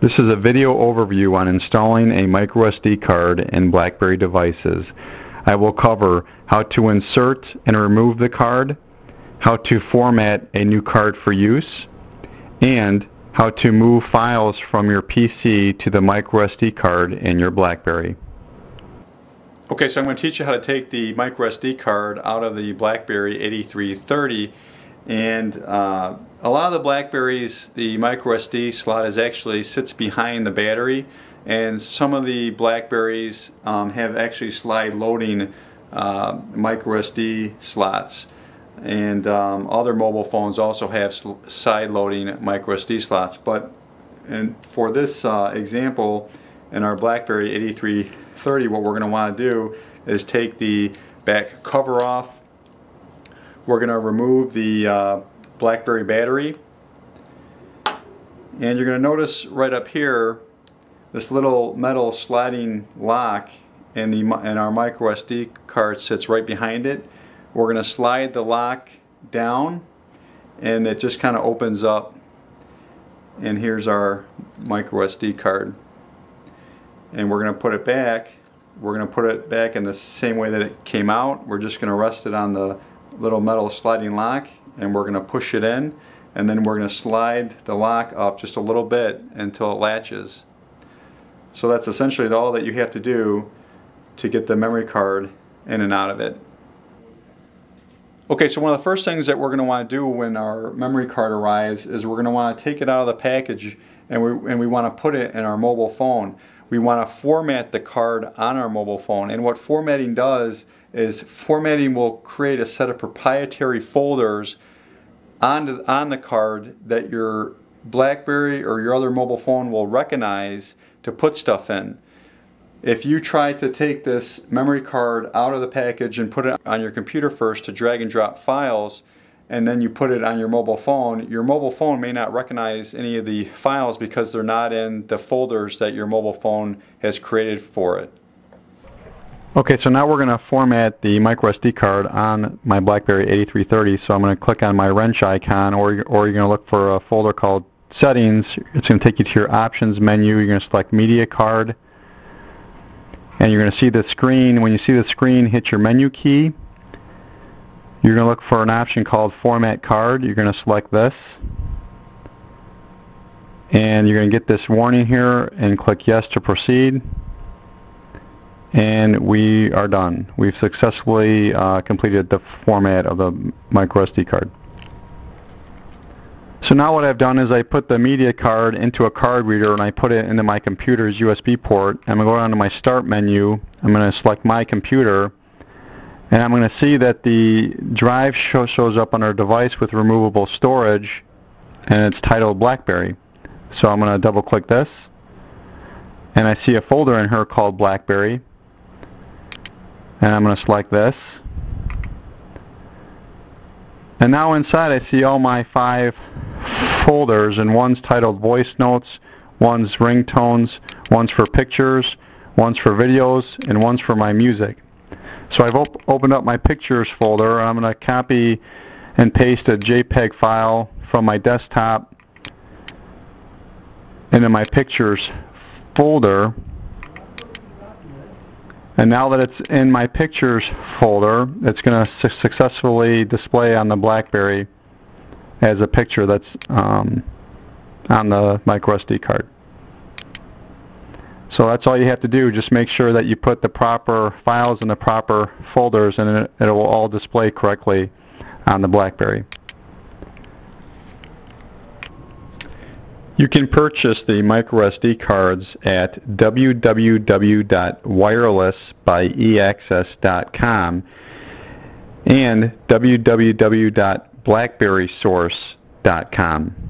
This is a video overview on installing a microSD card in BlackBerry devices. I will cover how to insert and remove the card, how to format a new card for use, and how to move files from your PC to the microSD card in your BlackBerry. Okay, so I'm going to teach you how to take the microSD card out of the BlackBerry 8330 and uh, a lot of the Blackberries, the micro SD slot is actually sits behind the battery and some of the Blackberries um, have actually slide loading uh, micro SD slots. And um, other mobile phones also have side loading micro SD slots. But and for this uh, example in our BlackBerry 8330 what we're going to want to do is take the back cover off. We're going to remove the uh, BlackBerry battery. And you're going to notice right up here this little metal sliding lock and, the, and our micro SD card sits right behind it. We're going to slide the lock down and it just kind of opens up. And here's our micro SD card. And we're going to put it back. We're going to put it back in the same way that it came out. We're just going to rest it on the little metal sliding lock and we're going to push it in and then we're going to slide the lock up just a little bit until it latches. So that's essentially all that you have to do to get the memory card in and out of it. Okay, so one of the first things that we're going to want to do when our memory card arrives is we're going to want to take it out of the package and we, and we want to put it in our mobile phone. We want to format the card on our mobile phone and what formatting does is formatting will create a set of proprietary folders on, the, on the card that your BlackBerry or your other mobile phone will recognize to put stuff in. If you try to take this memory card out of the package and put it on your computer first to drag and drop files, and then you put it on your mobile phone, your mobile phone may not recognize any of the files because they're not in the folders that your mobile phone has created for it. Okay, so now we're going to format the micro SD card on my BlackBerry 8330. So I'm going to click on my wrench icon, or, or you're going to look for a folder called Settings. It's going to take you to your Options menu. You're going to select Media Card. And you're going to see the screen. When you see the screen, hit your menu key. You're going to look for an option called Format Card. You're going to select this. And you're going to get this warning here and click Yes to proceed and we are done. We've successfully uh, completed the format of the micro SD card. So now what I've done is I put the media card into a card reader and I put it into my computer's USB port. I'm going to go down to my start menu. I'm going to select my computer and I'm going to see that the drive show shows up on our device with removable storage and it's titled BlackBerry. So I'm going to double click this and I see a folder in here called BlackBerry. And I'm going to select this. And now inside I see all my five folders and one's titled voice notes one's ringtones one's for pictures one's for videos and one's for my music so I've op opened up my pictures folder and I'm going to copy and paste a JPEG file from my desktop into my pictures folder and now that it's in my pictures folder, it's going to su successfully display on the BlackBerry as a picture that's um, on the micro SD card. So that's all you have to do. Just make sure that you put the proper files in the proper folders and it, it will all display correctly on the BlackBerry. You can purchase the microSD cards at www.wirelessbyeaccess.com and www.blackberrysource.com.